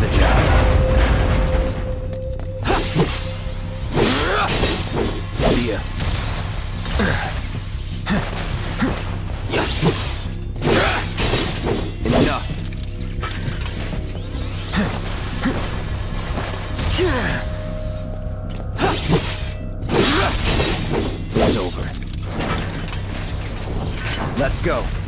That's a job. See ya. Enough. It's over. Let's go.